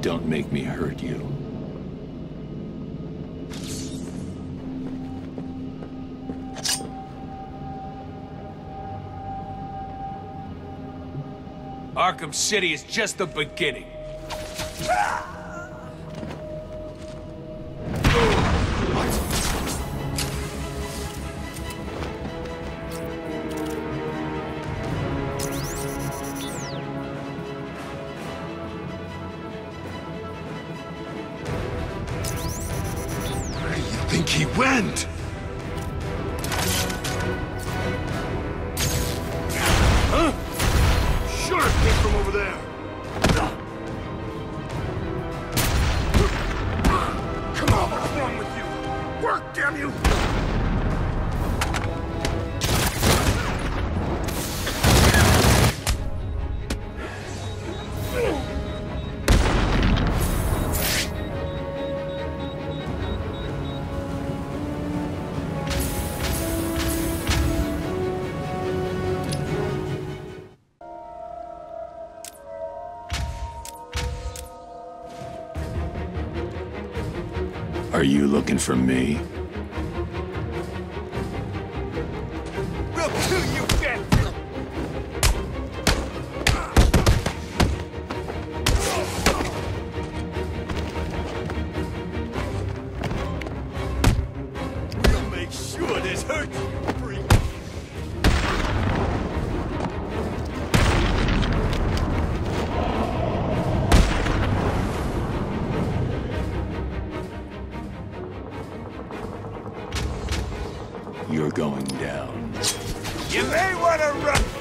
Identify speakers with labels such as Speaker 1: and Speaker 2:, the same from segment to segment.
Speaker 1: Don't make me hurt you.
Speaker 2: Arkham City is just the beginning.
Speaker 3: Ah! He went?
Speaker 1: Are you looking for me?
Speaker 3: Make sure this hurts
Speaker 1: You're going down.
Speaker 2: You may want to run!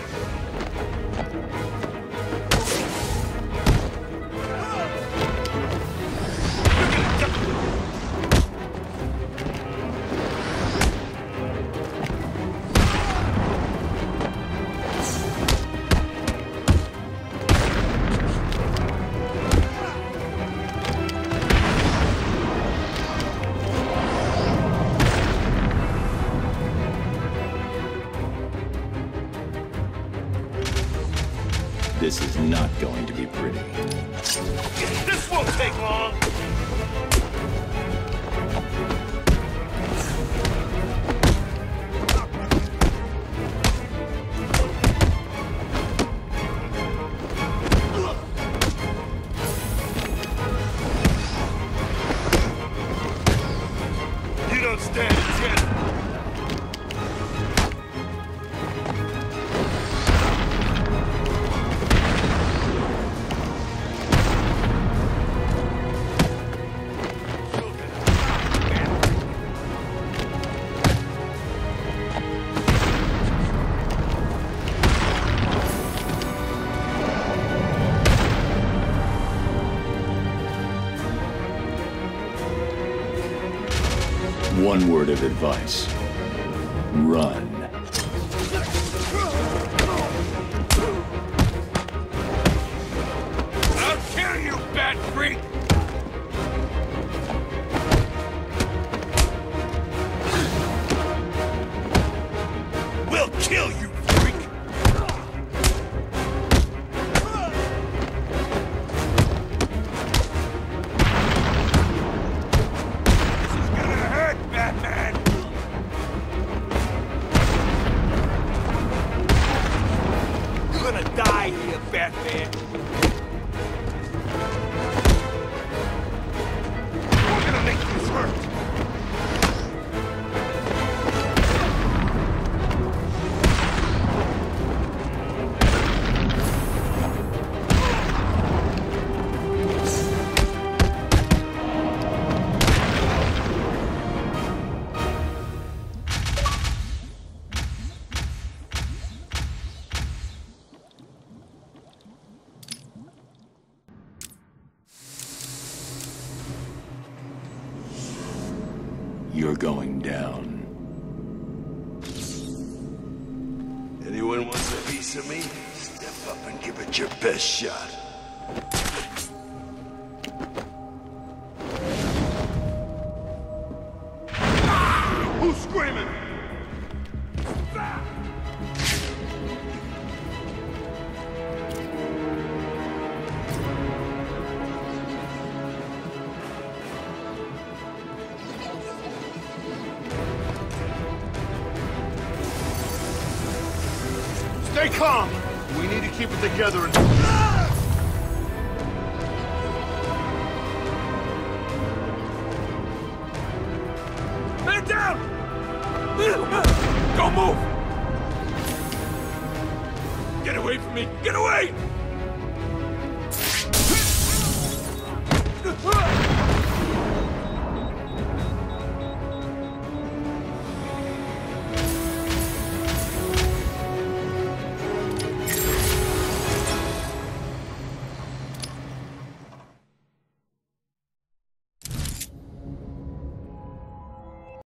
Speaker 1: This is not going to be pretty.
Speaker 3: This won't take long.
Speaker 1: One word of advice. Run.
Speaker 2: I'll kill you, bad freak!
Speaker 3: We'll kill you,
Speaker 1: You're going down.
Speaker 3: Anyone wants a piece of me? Step up and give it your best shot. Who's screaming? Stay calm! We need to keep it together and...
Speaker 2: Man down! Don't move! Get away from me! Get away!